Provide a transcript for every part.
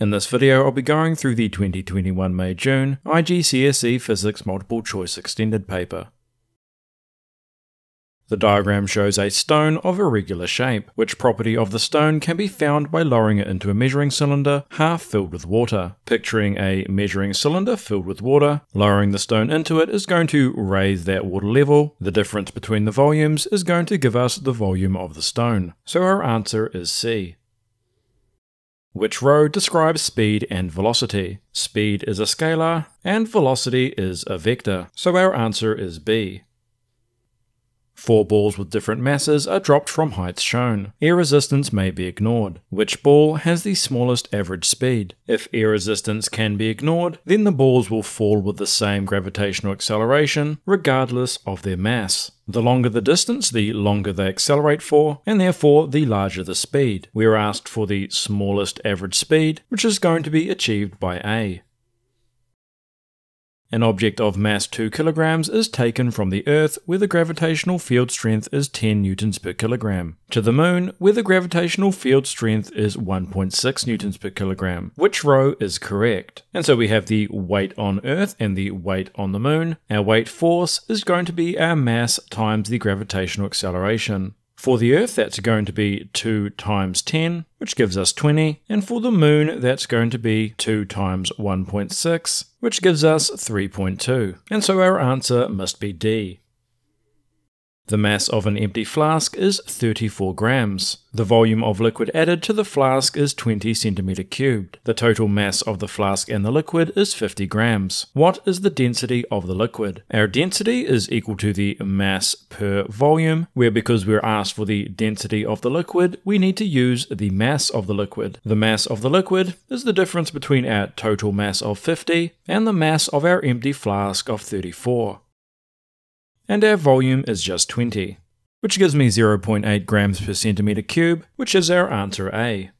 In this video I'll be going through the 2021 May-June IGCSE Physics Multiple Choice Extended paper. The diagram shows a stone of irregular shape, which property of the stone can be found by lowering it into a measuring cylinder half filled with water. Picturing a measuring cylinder filled with water, lowering the stone into it is going to raise that water level. The difference between the volumes is going to give us the volume of the stone. So our answer is C. Which row describes speed and velocity? Speed is a scalar, and velocity is a vector, so our answer is B. Four balls with different masses are dropped from heights shown. Air resistance may be ignored. Which ball has the smallest average speed? If air resistance can be ignored, then the balls will fall with the same gravitational acceleration, regardless of their mass. The longer the distance, the longer they accelerate for, and therefore the larger the speed. We are asked for the smallest average speed, which is going to be achieved by A. An object of mass 2 kilograms is taken from the Earth where the gravitational field strength is 10 newtons per kilogram, to the Moon where the gravitational field strength is 1.6 newtons per kilogram. Which row is correct? And so we have the weight on Earth and the weight on the Moon. Our weight force is going to be our mass times the gravitational acceleration. For the Earth, that's going to be 2 times 10, which gives us 20. And for the Moon, that's going to be 2 times 1.6, which gives us 3.2. And so our answer must be D. The mass of an empty flask is 34 grams. The volume of liquid added to the flask is 20 centimeter cubed. The total mass of the flask and the liquid is 50 grams. What is the density of the liquid? Our density is equal to the mass per volume, where because we're asked for the density of the liquid, we need to use the mass of the liquid. The mass of the liquid is the difference between our total mass of 50 and the mass of our empty flask of 34 and our volume is just 20, which gives me 0.8 grams per centimeter cube, which is our answer A.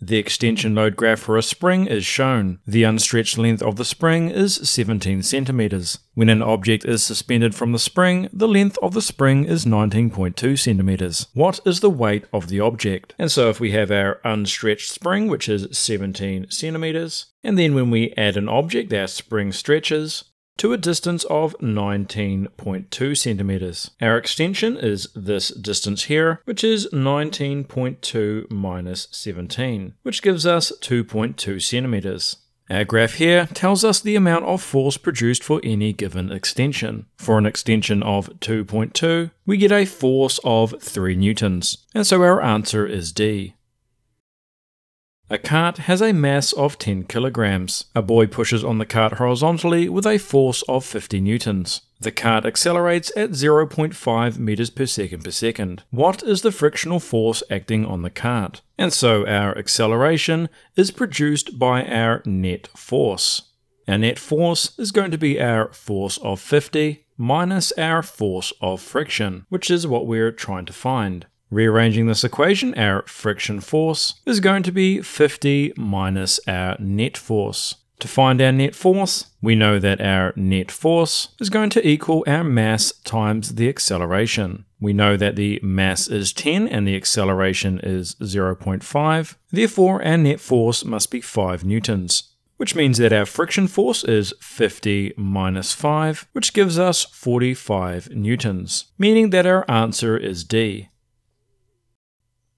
The extension load graph for a spring is shown. The unstretched length of the spring is 17 centimeters. When an object is suspended from the spring, the length of the spring is 19.2 centimeters. What is the weight of the object? And so if we have our unstretched spring, which is 17 centimeters, and then when we add an object, our spring stretches, to a distance of 19.2 centimeters. Our extension is this distance here, which is 19.2 minus 17, which gives us 2.2 centimeters. Our graph here tells us the amount of force produced for any given extension. For an extension of 2.2, we get a force of 3 newtons, and so our answer is D. A cart has a mass of 10 kilograms. A boy pushes on the cart horizontally with a force of 50 newtons. The cart accelerates at 0.5 meters per second per second. What is the frictional force acting on the cart? And so our acceleration is produced by our net force. Our net force is going to be our force of 50 minus our force of friction, which is what we're trying to find. Rearranging this equation, our friction force is going to be 50 minus our net force. To find our net force, we know that our net force is going to equal our mass times the acceleration. We know that the mass is 10 and the acceleration is 0.5, therefore our net force must be 5 newtons which means that our friction force is 50 minus 5, which gives us 45 newtons, meaning that our answer is D.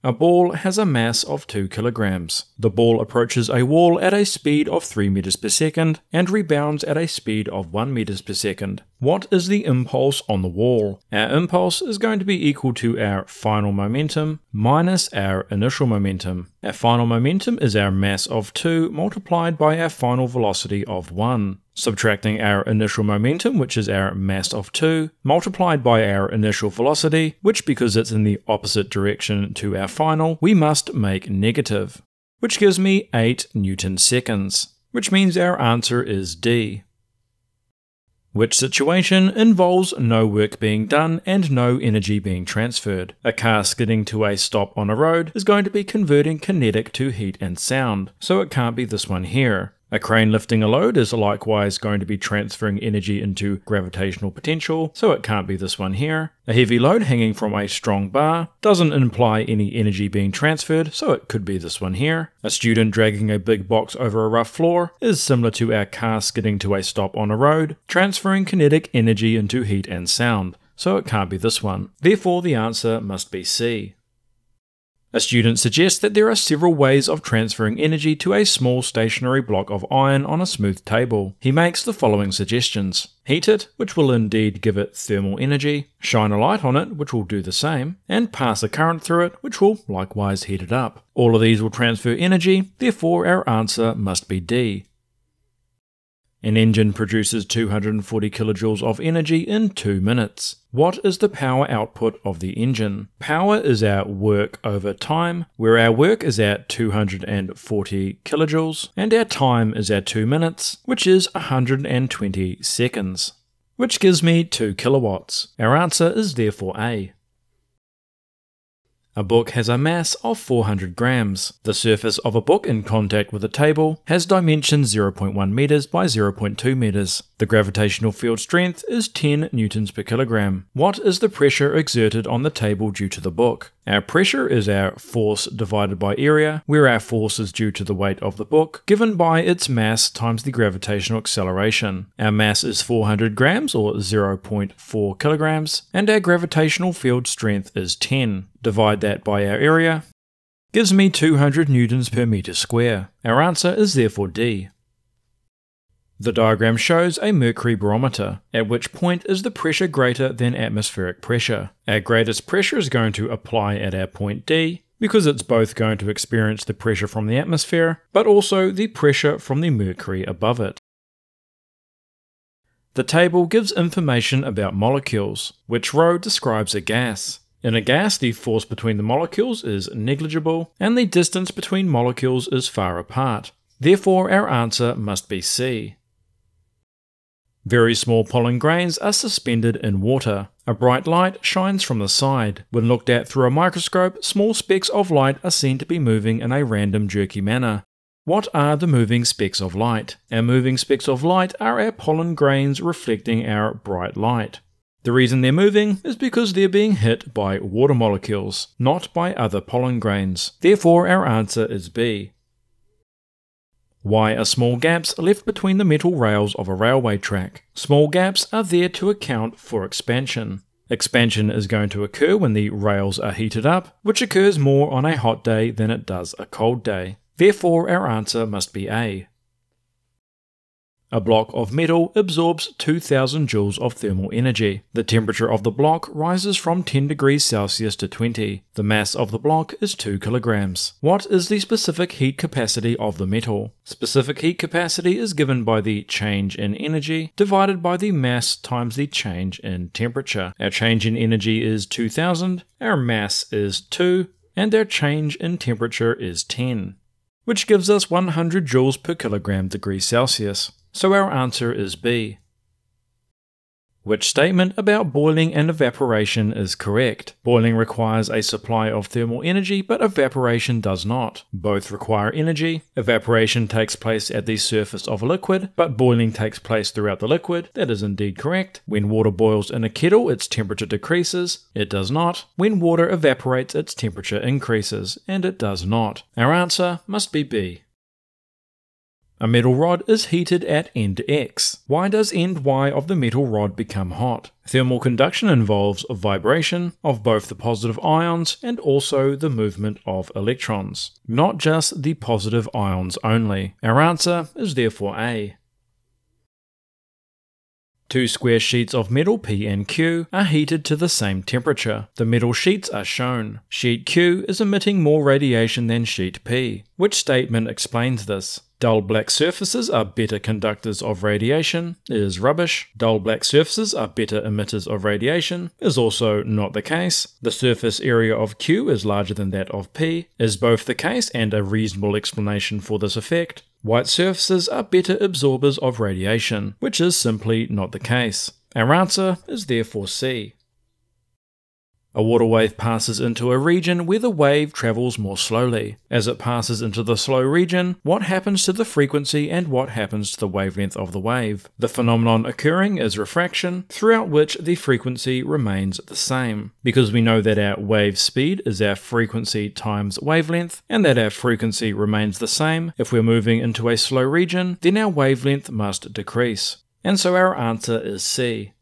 A ball has a mass of 2 kilograms. The ball approaches a wall at a speed of 3 meters per second and rebounds at a speed of 1 meters per second. What is the impulse on the wall? Our impulse is going to be equal to our final momentum minus our initial momentum. Our final momentum is our mass of 2 multiplied by our final velocity of 1 subtracting our initial momentum, which is our mass of 2, multiplied by our initial velocity, which because it's in the opposite direction to our final, we must make negative, which gives me 8 newton seconds, which means our answer is D. Which situation involves no work being done and no energy being transferred. A car skidding to a stop on a road is going to be converting kinetic to heat and sound, so it can't be this one here. A crane lifting a load is likewise going to be transferring energy into gravitational potential, so it can't be this one here. A heavy load hanging from a strong bar doesn't imply any energy being transferred, so it could be this one here. A student dragging a big box over a rough floor is similar to our car skidding to a stop on a road, transferring kinetic energy into heat and sound, so it can't be this one. Therefore, the answer must be C. A student suggests that there are several ways of transferring energy to a small stationary block of iron on a smooth table. He makes the following suggestions. Heat it, which will indeed give it thermal energy, shine a light on it, which will do the same, and pass a current through it, which will likewise heat it up. All of these will transfer energy, therefore our answer must be D. An engine produces 240 kilojoules of energy in 2 minutes. What is the power output of the engine? Power is our work over time, where our work is at 240 kilojoules, and our time is at 2 minutes, which is 120 seconds. Which gives me 2 kilowatts. Our answer is therefore A. A book has a mass of 400 grams. The surface of a book in contact with a table has dimensions 0.1 meters by 0.2 meters. The gravitational field strength is 10 newtons per kilogram. What is the pressure exerted on the table due to the book? Our pressure is our force divided by area, where our force is due to the weight of the book, given by its mass times the gravitational acceleration. Our mass is 400 grams or 0.4 kilograms, and our gravitational field strength is 10. Divide that by our area, gives me 200 newtons per meter square. Our answer is therefore D. The diagram shows a mercury barometer, at which point is the pressure greater than atmospheric pressure. Our greatest pressure is going to apply at our point D, because it's both going to experience the pressure from the atmosphere, but also the pressure from the mercury above it. The table gives information about molecules, which row describes a gas. In a gas, the force between the molecules is negligible, and the distance between molecules is far apart. Therefore, our answer must be C. Very small pollen grains are suspended in water. A bright light shines from the side. When looked at through a microscope, small specks of light are seen to be moving in a random jerky manner. What are the moving specks of light? Our moving specks of light are our pollen grains reflecting our bright light. The reason they're moving is because they're being hit by water molecules, not by other pollen grains. Therefore, our answer is B. Why are small gaps left between the metal rails of a railway track? Small gaps are there to account for expansion. Expansion is going to occur when the rails are heated up, which occurs more on a hot day than it does a cold day. Therefore, our answer must be A. A block of metal absorbs 2000 joules of thermal energy. The temperature of the block rises from 10 degrees Celsius to 20. The mass of the block is 2 kilograms. What is the specific heat capacity of the metal? Specific heat capacity is given by the change in energy divided by the mass times the change in temperature. Our change in energy is 2000, our mass is 2, and our change in temperature is 10, which gives us 100 joules per kilogram degree Celsius. So our answer is B. Which statement about boiling and evaporation is correct? Boiling requires a supply of thermal energy, but evaporation does not. Both require energy. Evaporation takes place at the surface of a liquid, but boiling takes place throughout the liquid. That is indeed correct. When water boils in a kettle, its temperature decreases. It does not. When water evaporates, its temperature increases, and it does not. Our answer must be B. A metal rod is heated at end X. Why does end Y of the metal rod become hot? Thermal conduction involves a vibration of both the positive ions and also the movement of electrons, not just the positive ions only. Our answer is therefore A. Two square sheets of metal P and Q are heated to the same temperature. The metal sheets are shown. Sheet Q is emitting more radiation than sheet P. Which statement explains this? Dull black surfaces are better conductors of radiation is rubbish. Dull black surfaces are better emitters of radiation is also not the case. The surface area of Q is larger than that of P is both the case and a reasonable explanation for this effect. White surfaces are better absorbers of radiation, which is simply not the case. Our answer is therefore C. A water wave passes into a region where the wave travels more slowly. As it passes into the slow region, what happens to the frequency and what happens to the wavelength of the wave? The phenomenon occurring is refraction, throughout which the frequency remains the same. Because we know that our wave speed is our frequency times wavelength, and that our frequency remains the same if we're moving into a slow region, then our wavelength must decrease. And so our answer is C.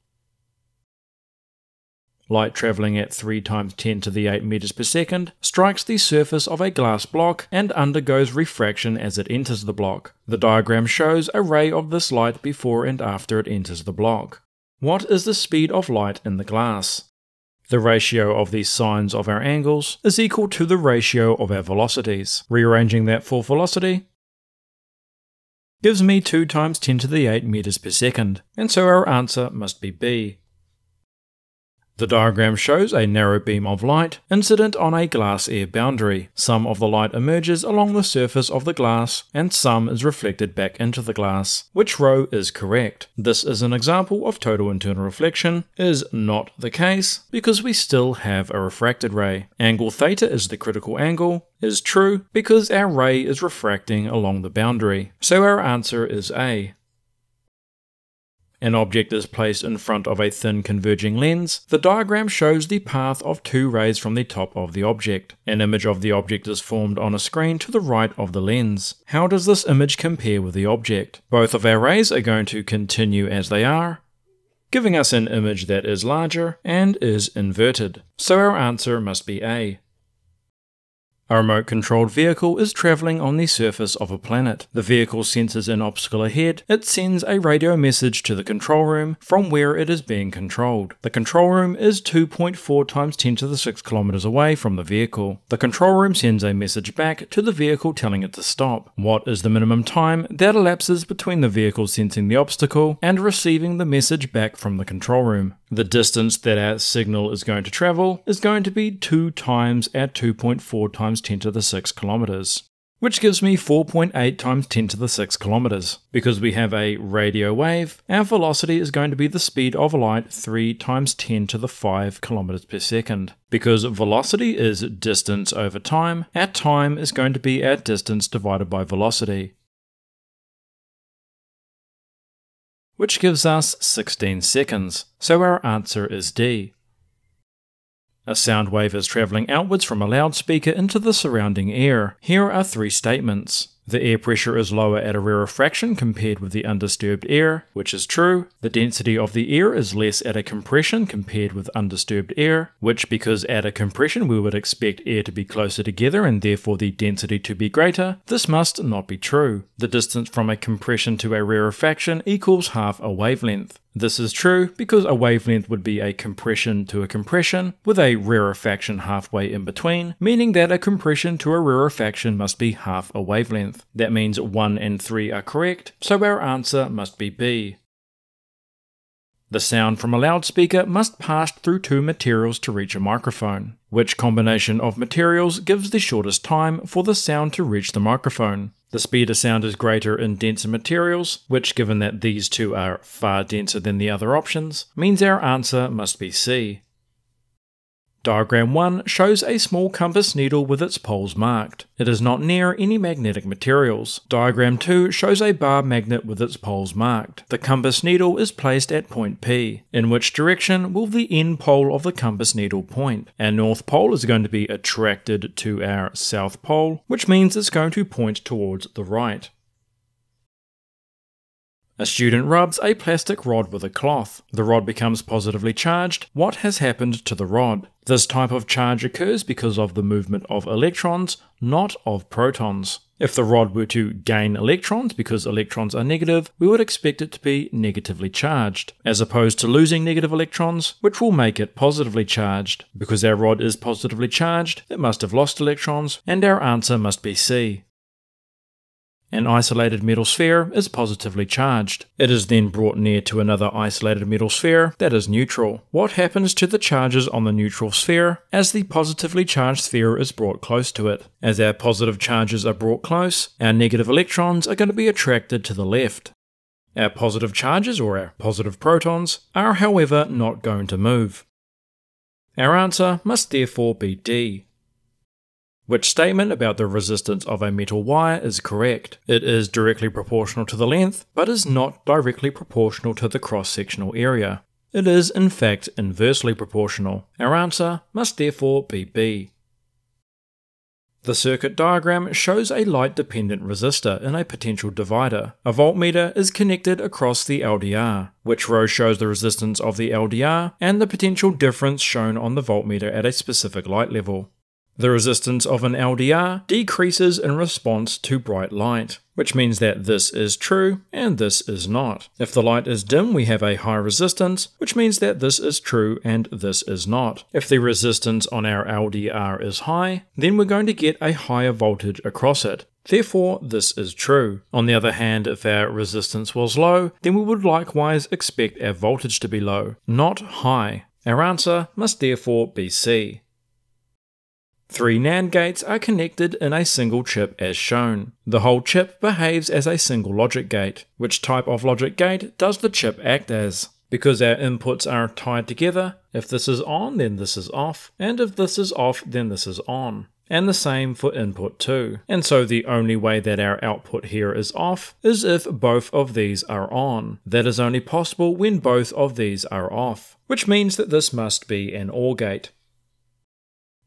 Light travelling at 3 times 10 to the 8 meters per second strikes the surface of a glass block and undergoes refraction as it enters the block. The diagram shows a ray of this light before and after it enters the block. What is the speed of light in the glass? The ratio of these sines of our angles is equal to the ratio of our velocities. Rearranging that for velocity gives me 2 times 10 to the 8 meters per second, and so our answer must be B. The diagram shows a narrow beam of light incident on a glass air boundary. Some of the light emerges along the surface of the glass and some is reflected back into the glass. Which row is correct? This is an example of total internal reflection, is not the case because we still have a refracted ray. Angle theta is the critical angle, is true because our ray is refracting along the boundary. So our answer is A. An object is placed in front of a thin converging lens. The diagram shows the path of two rays from the top of the object. An image of the object is formed on a screen to the right of the lens. How does this image compare with the object? Both of our rays are going to continue as they are, giving us an image that is larger and is inverted. So our answer must be A. A remote controlled vehicle is traveling on the surface of a planet. The vehicle senses an obstacle ahead. It sends a radio message to the control room from where it is being controlled. The control room is 2.4 times 10 to the 6 kilometers away from the vehicle. The control room sends a message back to the vehicle telling it to stop. What is the minimum time that elapses between the vehicle sensing the obstacle and receiving the message back from the control room? The distance that our signal is going to travel is going to be 2 times at 2.4 times 10 to the 6 kilometers, which gives me 4.8 times 10 to the 6 kilometers. Because we have a radio wave, our velocity is going to be the speed of light 3 times 10 to the 5 kilometers per second. Because velocity is distance over time, our time is going to be our distance divided by velocity. which gives us 16 seconds, so our answer is D. A sound wave is travelling outwards from a loudspeaker into the surrounding air. Here are three statements. The air pressure is lower at a rarefaction compared with the undisturbed air, which is true. The density of the air is less at a compression compared with undisturbed air, which because at a compression we would expect air to be closer together and therefore the density to be greater, this must not be true. The distance from a compression to a rarefaction equals half a wavelength. This is true because a wavelength would be a compression to a compression with a rarefaction halfway in between, meaning that a compression to a rarefaction must be half a wavelength. That means 1 and 3 are correct, so our answer must be B. The sound from a loudspeaker must pass through two materials to reach a microphone. Which combination of materials gives the shortest time for the sound to reach the microphone? The speed of sound is greater in denser materials, which, given that these two are far denser than the other options, means our answer must be C. Diagram 1 shows a small compass needle with its poles marked. It is not near any magnetic materials. Diagram 2 shows a bar magnet with its poles marked. The compass needle is placed at point P. In which direction will the N pole of the compass needle point? Our north pole is going to be attracted to our south pole, which means it's going to point towards the right. A student rubs a plastic rod with a cloth. The rod becomes positively charged. What has happened to the rod? This type of charge occurs because of the movement of electrons, not of protons. If the rod were to gain electrons because electrons are negative, we would expect it to be negatively charged, as opposed to losing negative electrons, which will make it positively charged. Because our rod is positively charged, it must have lost electrons, and our answer must be C. An isolated metal sphere is positively charged. It is then brought near to another isolated metal sphere that is neutral. What happens to the charges on the neutral sphere as the positively charged sphere is brought close to it? As our positive charges are brought close, our negative electrons are going to be attracted to the left. Our positive charges, or our positive protons, are however not going to move. Our answer must therefore be D. Which statement about the resistance of a metal wire is correct? It is directly proportional to the length, but is not directly proportional to the cross-sectional area. It is, in fact, inversely proportional. Our answer must therefore be B. The circuit diagram shows a light-dependent resistor in a potential divider. A voltmeter is connected across the LDR, which row shows the resistance of the LDR and the potential difference shown on the voltmeter at a specific light level. The resistance of an LDR decreases in response to bright light, which means that this is true and this is not. If the light is dim, we have a high resistance, which means that this is true and this is not. If the resistance on our LDR is high, then we're going to get a higher voltage across it. Therefore, this is true. On the other hand, if our resistance was low, then we would likewise expect our voltage to be low, not high. Our answer must therefore be C. Three NAND gates are connected in a single chip as shown. The whole chip behaves as a single logic gate. Which type of logic gate does the chip act as? Because our inputs are tied together, if this is on then this is off, and if this is off then this is on. And the same for input 2. And so the only way that our output here is off is if both of these are on. That is only possible when both of these are off, which means that this must be an OR gate.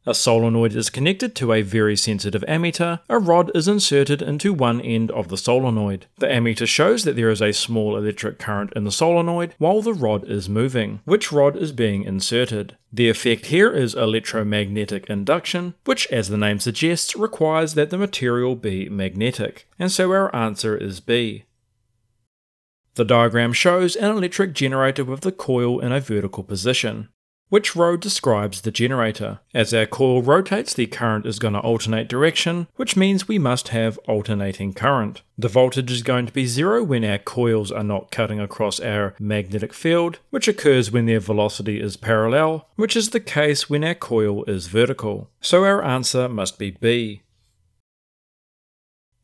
A solenoid is connected to a very sensitive ammeter. A rod is inserted into one end of the solenoid. The ammeter shows that there is a small electric current in the solenoid while the rod is moving. Which rod is being inserted? The effect here is electromagnetic induction, which, as the name suggests, requires that the material be magnetic. And so our answer is B. The diagram shows an electric generator with the coil in a vertical position. Which row describes the generator? As our coil rotates, the current is going to alternate direction, which means we must have alternating current. The voltage is going to be zero when our coils are not cutting across our magnetic field, which occurs when their velocity is parallel, which is the case when our coil is vertical. So our answer must be B.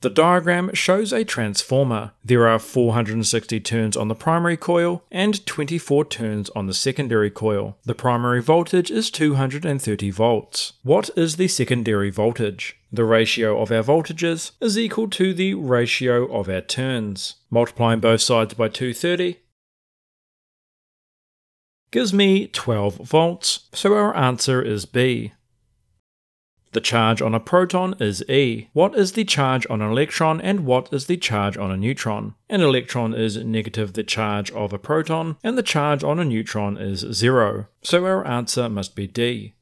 The diagram shows a transformer. There are 460 turns on the primary coil and 24 turns on the secondary coil. The primary voltage is 230 volts. What is the secondary voltage? The ratio of our voltages is equal to the ratio of our turns. Multiplying both sides by 230 gives me 12 volts, so our answer is B. The charge on a proton is E. What is the charge on an electron and what is the charge on a neutron? An electron is negative the charge of a proton and the charge on a neutron is zero. So our answer must be D.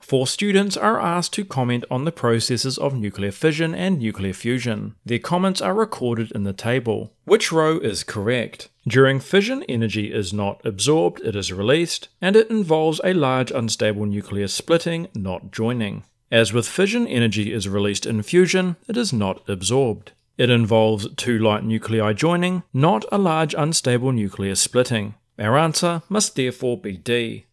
Four students are asked to comment on the processes of nuclear fission and nuclear fusion. Their comments are recorded in the table. Which row is correct? During fission, energy is not absorbed, it is released, and it involves a large unstable nuclear splitting, not joining. As with fission, energy is released in fusion, it is not absorbed. It involves two light nuclei joining, not a large unstable nuclear splitting. Our answer must therefore be D.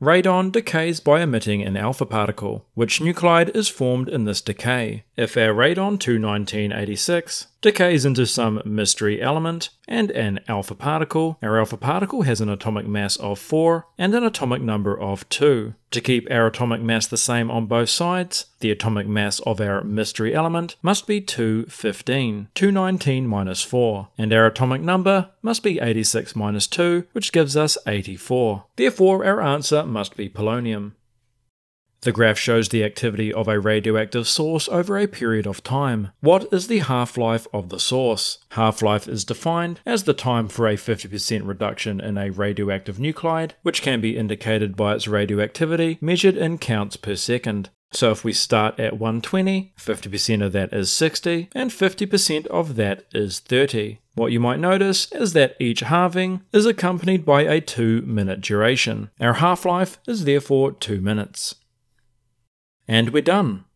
Radon decays by emitting an alpha particle. Which nuclide is formed in this decay? If our radon 21986 decays into some mystery element and an alpha particle, our alpha particle has an atomic mass of 4 and an atomic number of 2. To keep our atomic mass the same on both sides, the atomic mass of our mystery element must be 215, 219 minus 4, and our atomic number must be 86 minus 2, which gives us 84. Therefore, our answer must be polonium. The graph shows the activity of a radioactive source over a period of time. What is the half-life of the source? Half-life is defined as the time for a 50% reduction in a radioactive nuclide, which can be indicated by its radioactivity measured in counts per second. So if we start at 120, 50% of that is 60, and 50% of that is 30. What you might notice is that each halving is accompanied by a 2 minute duration. Our half-life is therefore 2 minutes. And we're done.